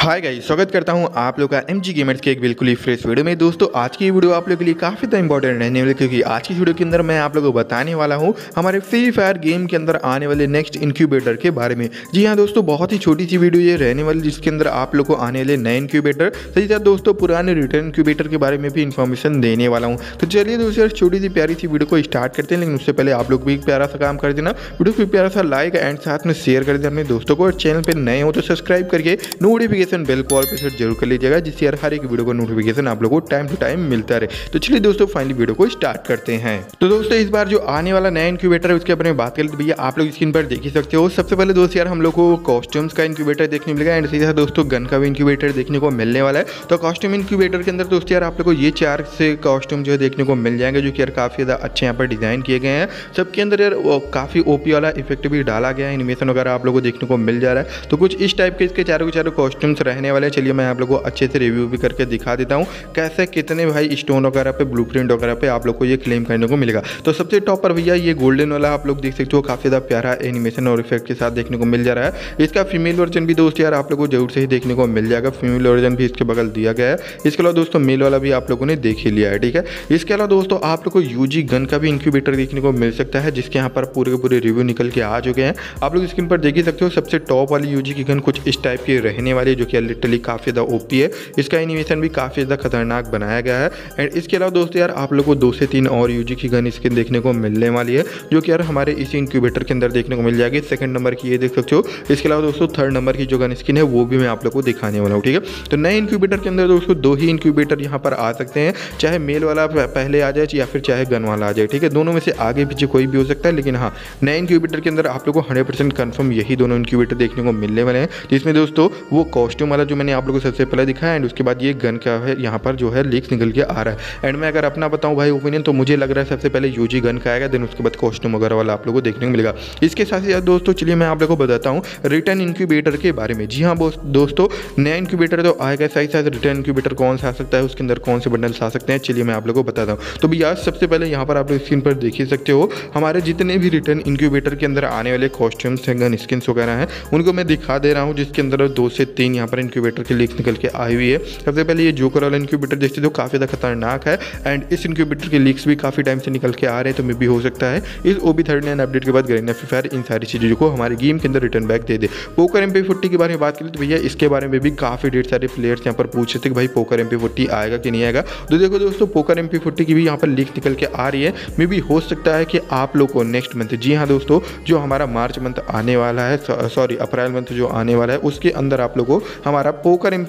Hi guys, स्वागत करता हूँ आप लोग का एम जी गेमर्स के एक बिल्कुल ही फ्रेश वीडियो में। दोस्तों, आज की वीडियो आप लोगों के लिए काफ़ी ज़्यादा इंपॉर्टेंट रहने वाली क्योंकि आज की वीडियो के अंदर मैं आप लोगों को बताने वाला हूँ हमारे फ्री फायर गेम के अंदर आने वाले नेक्स्ट इंक्यूबेटर के बारे में। जी हाँ दोस्तों, बहुत ही छोटी सी वीडियो ये रहने वाली जिसके अंदर आप लोग को आने वाले नए इंक्यूबेटर सही साथ दोस्तों, पुराने रिटर्न इंक्यूबेटर के बारे में भी इन्फॉर्मेशन देने वाला हूँ। तो चलिए दोस्तों छोटी सी प्यारी सी वीडियो को स्टार्ट करते हैं, लेकिन उससे पहले आप लोग भी एक प्यारा सा काम कर देना। वीडियो को प्यारा सा लाइक एंड साथ में शेयर कर देना अपने दोस्तों को। और चैनल पर नए हो तो सब्सक्राइब करके नोटिफिकेशन बेल कॉल पर अपडेट ज़रूर कर लीजिएगा, जिससे यार हर एक वीडियो का नोटिफिकेशन आप लोगों को टाइम टू टाइम मिलता रहे। तो चलिए दोस्तों फाइनली वीडियो को स्टार्ट करते हैं। तो दोस्तों, इस बार जो आने वाला नया इंक्यूबेटर है, उसके बारे में बात करें तो भैया, आप लोग स्क्रीन पर देख ही सकते हो। सबसे पहले दोस्तों यार, हम लोग को कॉस्ट्यूम्स का इंक्यूबेटर देखने मिलेगा एंड सीधा दोस्तों गन का भी इंक्यूबेटर देखने को मिलने वाला है। तो कॉस्ट्यूम इंक्यूबेटर के अंदर दोस्तों यार, आप लोग को ये चार से कॉस्ट्यूम जो है देखने को मिल जाएँगे, जो कि यार काफ़ी ज़्यादा अच्छे यहाँ पर डिज़ाइन किए गए हैं। सबके अंदर यार काफ़ी ओपी वाला इफ़ेक्ट भी डाला गया है एनिमेशन वगैरह आप लोगों को देखने को मिल जा रहा है। तो कुछ इस टाइप के इसके चारों के चारों कॉस्ट्यूम्स रहने वाले चलिए मैं आप लोग को अच्छे से रिव्यू भी करके दिखा देता हूँ। कैसे कितने भाई स्टोन वगैरह पे ब्लू वगैरह पे आप लोग को ये क्लेम करने को मिलेगा। तो सबसे टॉप पर भैया ये गोल्डन वाला आप लोग देख सकते हो, काफ़ी ज़्यादा प्यारा एनिमेशन और इफ़ेक्ट के साथ देखने को मिल जा रहा है। इसका फीमेल वर्जन भी दोस्त यार आप लोग को ज़रूर से ही देखने को मिल जाएगा। फीमेल वर्जन भी इसके बगल दिया गया है। इसके अलावा दोस्तों मेल वाला भी आप लोगों ने देख ही लिया है, ठीक है? इसके अलावा दोस्तों आप लोग को यूजी गन का भी इंक्यूबेटर देखने को मिल सकता है, जिसके यहाँ पर पूरे पूरे रिव्यू निकल के आ चुके हैं। आप लोग स्क्रीन पर देख ही सकते हो, सबसे टॉप वाली यूजी की गन कुछ इस टाइप की रहने वाली जो कि लिटरली काफ़ी ज़्यादा ओपी है। इसका एनिमेशन भी काफ़ी ज़्यादा खतरनाक बनाया गया है। एंड इसके अलावा दोस्तों यार, आप लोग को दो से तीन और यूजी की गन स्किन देखने को मिलने वाली है, जो कि यार हमारे इसी इंक्यूबेटर के अंदर देखने को मिल जाएगी। सेकंड नंबर की ये देख सकते हो। इसके अलावा दोस्तों थर्ड नंबर की जो गन स्किन है, वो भी मैं आप लोग को दिखाने वाला हूँ, ठीक है? तो नए इंक्यूबेटर के अंदर दोस्तों दो ही इंक्यूबेटर यहाँ पर आ सकते हैं। चाहे मेल वाला पहले आ जाए या फिर चाहे गन वाला आ जाए, ठीक है? दोनों में से आगे पीछे कोई भी हो सकता है, लेकिन हाँ नए इंक्यूबेटर के अंदर आप लोग को हंड्रेड परसेंट यही दोनों इंक्यूबेटर देखने को मिलने वाले हैं, जिसमें दोस्तों वो कॉस्ट्यूम वाला जो मैंने आप लोग को सबसे पहले दिखाया एंड उसके बाद ये गन का है, यहाँ पर जो है लीक्स निकल के आ रहा है। एंड मैं अगर अपना बताऊँ भाई ओपिनियन तो मुझे लग रहा है सबसे पहले यूजी गन का आएगा देन उसके बाद कॉस्ट्यूम वगैरह वाला आप लोगों को देखने को मिलेगा। इसके साथ ही दोस्तों, चलिए मैं आप लोगों को बताता हूँ रिटर्न इंक्यूबेटर के बारे में। जी हाँ दोस्तों, नया इंक्यूबेटर तो आएगा सही साथ रिटर्न इंक्यूबेटर कौन सा आ सकता है, उसके अंदर कौन से बंडल्स आ सकते हैं, चलिए मैं आप लोगों को बताता हूँ। तो भैया, सबसे पहले यहाँ पर आप लोग स्क्रीन पर देख ही सकते हो, हमारे जितने भी रिटर्न इंक्यूबेटर के अंदर आने वाले कॉस्ट्यूम्स हैं गन स्किन्स वगैरह हैं, उनको मैं दिखा दे रहा हूँ, जिसके अंदर दो से तीन यहाँ पर इंक्यूबेटर की लीक निकल के आई हुई है। सबसे पहले ये जोकर वाला इंक्यूबेटर देखते हो काफ़ी ज़्यादा खतरनाक है एंड इस इंक्यूबेटर के लीक्स भी काफ़ी टाइम से निकल के आ रहे हैं तो मे भी हो सकता है। इस O B thirty nine update के बाद ग्रेना फायर इन सारी चीज़ों को हमारे गेम के अंदर रिटर्न बैक दे दे। पोकर एम पी के बारे में बात करें तो भैया, इसके बारे में भी काफ़ी ढेर सारे प्लेयर्स यहाँ पर पूछ रहे थे कि भाई पोकर एम पी आएगा कि नहीं आएगा। तो देखो दोस्तों पोकर एम पी की भी यहाँ पर लीक निकल के आ रही है। मे भी हो सकता है कि आप लोग को नेक्स्ट मंथ जी हाँ दोस्तों, जो हमारा मार्च मंथ आने वाला है सॉरी अप्रैल मंथ जो आने वाला है, उसके अंदर आप लोगों को हमारा पोकर एम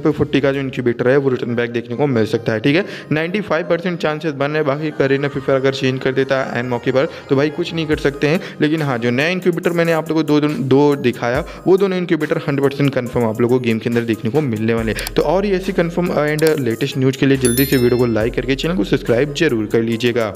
पी का जो इंक्यूबेटर है, वो रिटर्न बैक देखने को मिल सकता है, ठीक है? 95 परसेंट चांसेस बन रहे बाकी करीना फिफर अगर चेंज कर देता है एन मौके पर तो भाई कुछ नहीं कर सकते हैं। लेकिन हाँ जो नया इंक्यूबेटर मैंने आप लोगों को दो दो दिखाया, वो दोनों इंक्यूबेटर हंड्रेड परसेंट कन्फर्म आप लोगों को गेम के अंदर देखने को मिलने वाले तो और ये ऐसी कन्फर्म एंड लेटेस्ट न्यूज़ के लिए जल्दी से वीडियो को लाइक करके चैनल को सब्सक्राइब ज़रूर कर लीजिएगा।